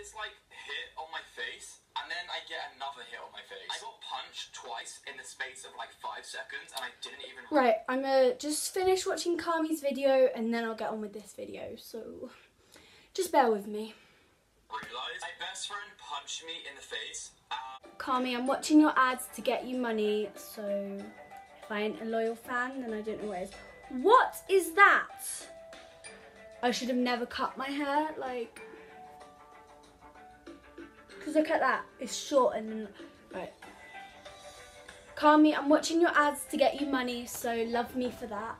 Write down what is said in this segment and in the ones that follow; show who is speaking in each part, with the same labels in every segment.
Speaker 1: this like hit on my face, and then I get another hit on my face. I got punched twice in the space of like five seconds, and I didn't even.
Speaker 2: Right, I'm gonna just finish watching Kami's video and then I'll get on with this video. So just bear with me.
Speaker 1: realize my best friend punched me in the face. Uh,
Speaker 2: Kami, I'm watching your ads to get you money, so if I ain't a loyal fan, then I don't know what is. What is that? I should have never cut my hair, like. Because look at that, it's short and then. Right. Kami, I'm watching your ads to get you money, so love me for that.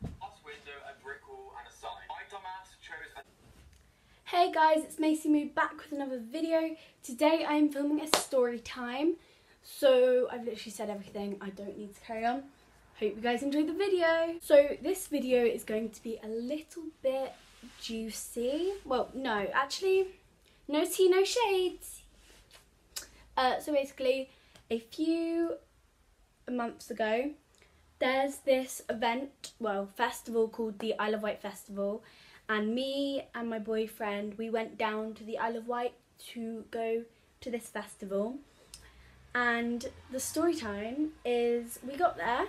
Speaker 1: glass window, a brick wall, and a sign. My dumbass chose a
Speaker 2: Hey guys, it's Macy Moo back with another video. Today I am filming a story time. So I've literally said everything. I don't need to carry on. Hope you guys enjoyed the video. So this video is going to be a little bit juicy. Well, no, actually, no tea, no shades. Uh, so basically, a few months ago, there's this event, well, festival called the Isle of Wight Festival, and me and my boyfriend we went down to the Isle of Wight to go to this festival. And the story time is we got there.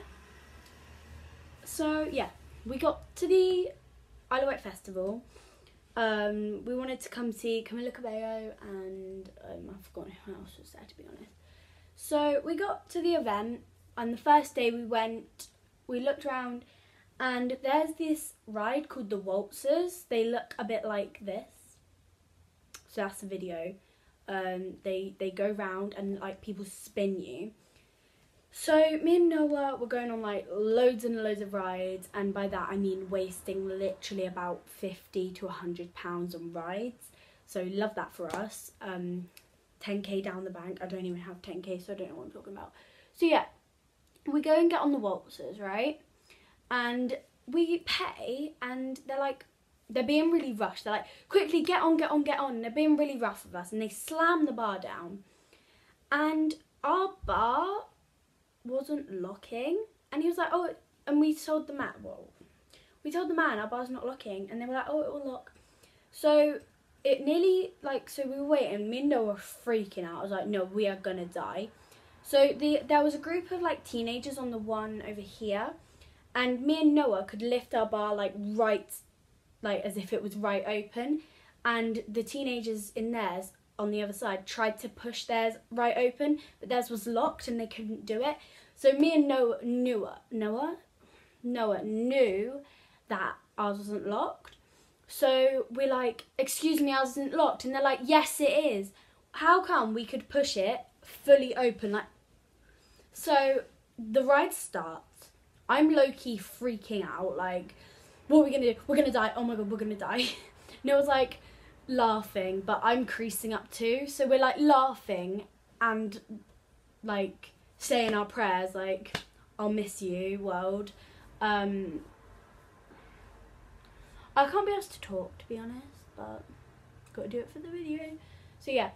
Speaker 2: So yeah, we got to the Isle of Wight Festival. Um, we wanted to come see Camila Cabello and um, I've forgotten who else was there to be honest. So we got to the event, and the first day we went, we looked around, and there's this ride called the Waltzers. They look a bit like this. So that's the video. Um, they they go round and like people spin you. So me and Noah were going on like loads and loads of rides, and by that I mean wasting literally about fifty to hundred pounds on rides. So love that for us. Um, 10k down the bank. I don't even have 10k, so I don't know what I'm talking about. So yeah, we go and get on the waltzers, right? And we pay, and they're like, they're being really rushed. They're like, quickly get on, get on, get on. And they're being really rough with us, and they slam the bar down. And our bar wasn't locking, and he was like, oh, and we told the man, well, we told the man our bar's not locking, and they were like, oh, it will lock. So it nearly like so we were waiting. Me and Noah were freaking out. I was like, no, we are gonna die. So the there was a group of like teenagers on the one over here, and me and Noah could lift our bar like right, like as if it was right open, and the teenagers in theirs on the other side tried to push theirs right open, but theirs was locked and they couldn't do it. So me and Noah, Noah, Noah, Noah knew that ours wasn't locked. So we're like, excuse me, ours isn't locked. And they're like, yes, it is. How come we could push it fully open? Like, so the ride starts. I'm low key freaking out. Like, what are we gonna do? We're gonna die. Oh my god, we're gonna die. Noah's like laughing, but I'm creasing up too. So we're like laughing and like saying our prayers, like, I'll miss you, world. Um, I can't be asked to talk, to be honest, but got to do it for the video. So yeah,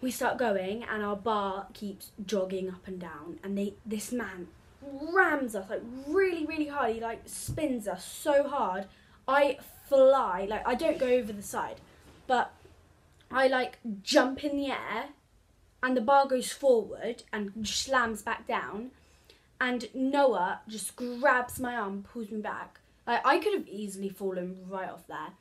Speaker 2: we start going, and our bar keeps jogging up and down, and they this man rams us like really, really hard. He like spins us so hard. I fly like I don't go over the side, but I like jump in the air, and the bar goes forward and slams back down, and Noah just grabs my arm, pulls me back. Like I could have easily fallen right off there.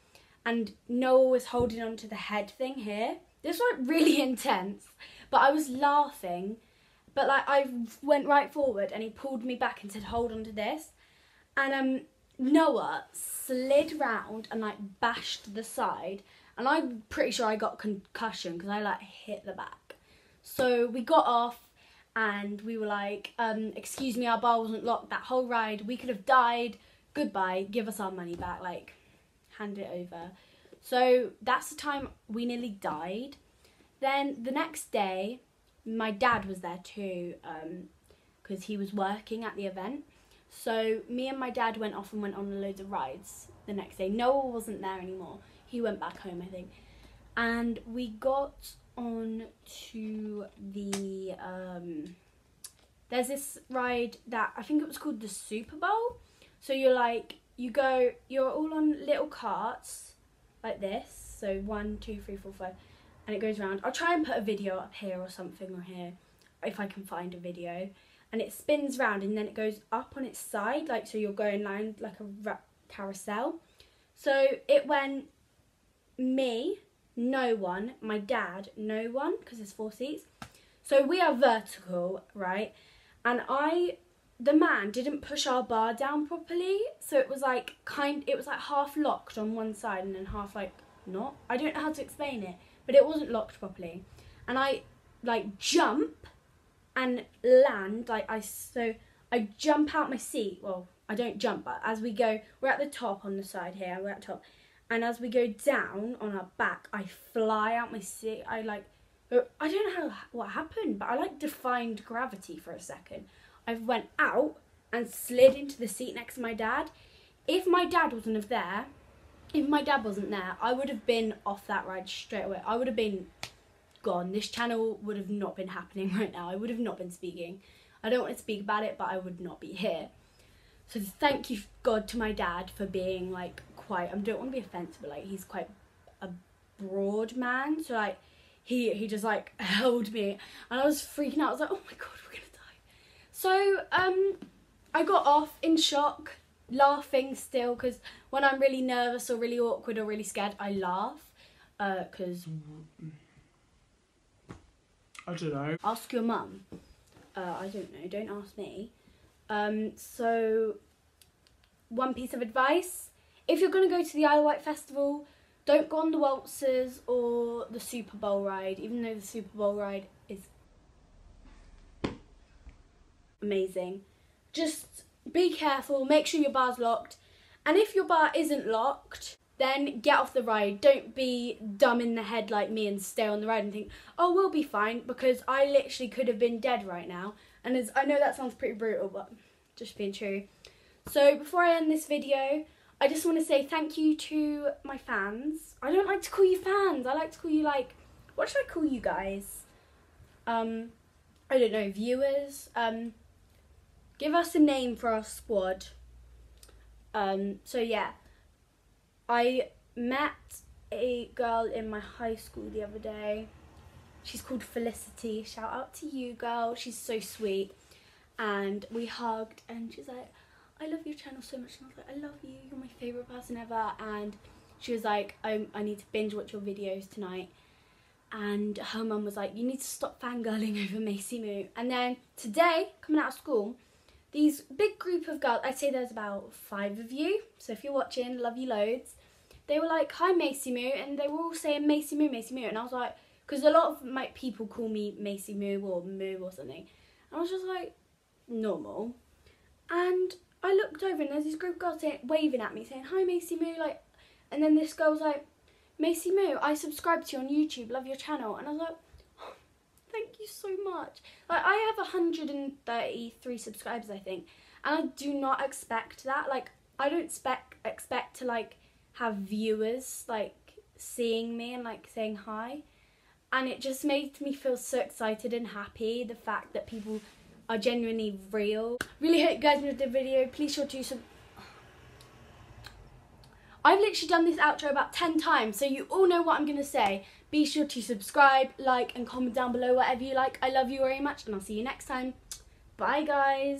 Speaker 2: And Noah was holding on to the head thing here. This was like really intense. But I was laughing. But like I went right forward and he pulled me back and said, hold on to this. And um Noah slid round and like bashed the side. And I'm pretty sure I got concussion because I like hit the back. So we got off and we were like, um, excuse me, our bar wasn't locked that whole ride. We could have died goodbye, give us our money back, like, hand it over. So that's the time we nearly died. Then the next day, my dad was there too, because um, he was working at the event. So me and my dad went off and went on loads of rides the next day. Noah wasn't there anymore. He went back home, I think. And we got on to the um, there's this ride that I think it was called the Super Bowl so you're like, you go, you're all on little carts like this. So one, two, three, four, five, and it goes around. I'll try and put a video up here or something or here if I can find a video. And it spins round and then it goes up on its side, like so you're going round like a carousel. So it went me, no one, my dad, no one, because there's four seats. So we are vertical, right? And I the man didn't push our bar down properly, so it was like kind it was like half locked on one side and then half like not. I don't know how to explain it, but it wasn't locked properly. And I like jump and land like I so I jump out my seat. Well, I don't jump, but as we go, we're at the top on the side here. We're at top, and as we go down on our back, I fly out my seat. I like uh, I don't know how what happened, but I like defined gravity for a second. I went out and slid into the seat next to my dad. If my dad wasn't there, if my dad wasn't there, I would have been off that ride straight away. I would have been gone. This channel would have not been happening right now. I would have not been speaking. I don't want to speak about it, but I would not be here. So thank you, God, to my dad for being like quite. I don't want to be offensive, but like he's quite a broad man. So like he he just like held me, and I was freaking out. I was like, oh my God, we're gonna die. so um, I got off in shock, laughing still, because when I'm really nervous or really awkward or really scared, I laugh. Uh, Because. Uh,
Speaker 3: I don't know.
Speaker 2: Ask your mum. Uh, I don't know, don't ask me. Um, so, one piece of advice if you're going to go to the Isle of Wight Festival, don't go on the waltzers or the Super Bowl ride, even though the Super Bowl ride is amazing. Just be careful, make sure your bar's locked. And if your bar isn't locked, then get off the ride. Don't be dumb in the head like me and stay on the ride and think, oh, we'll be fine, because I literally could have been dead right now. And as I know that sounds pretty brutal, but just being true. So before I end this video, I just want to say thank you to my fans. I don't like to call you fans. I like to call you like, what should I call you guys? Um, I don't know, viewers. Um, give us a name for our squad. Um, so yeah, I met a girl in my high school the other day. She's called Felicity. Shout out to you, girl. She's so sweet. And we hugged, and she's like, I love your channel so much. And I was like, I love you. You're my favourite person ever. And she was like, I, I need to binge watch your videos tonight. And her mum was like, you need to stop fangirling over Macy Moo. And then today, coming out of school, these big group of girls, I'd say there's about five of you, so if you're watching, love you loads. They were like, hi Macy Moo, and they were all saying Macy Moo, Macy Moo, and I was like, because a lot of my people call me Macy Moo or Moo or something. And I was just like, normal. And I looked over and there's this group of girls saying, waving at me saying, hi Macy Moo, like, and then this girl was like, Macy Moo, I subscribe to you on YouTube, love your channel. And I was like, oh, Thank you so much. Like I have 133 subscribers, I think, and I do not expect that. Like I don't expect expect to like have viewers like seeing me and like saying hi, and it just made me feel so excited and happy. The fact that people are genuinely real. Really hope you guys enjoyed the video. Please sure to some. I've literally done this outro about 10 times, so you all know what I'm to say. Be sure to subscribe, like, and comment down below whatever you like. I love you very much, and I'll see you next time. Bye, guys.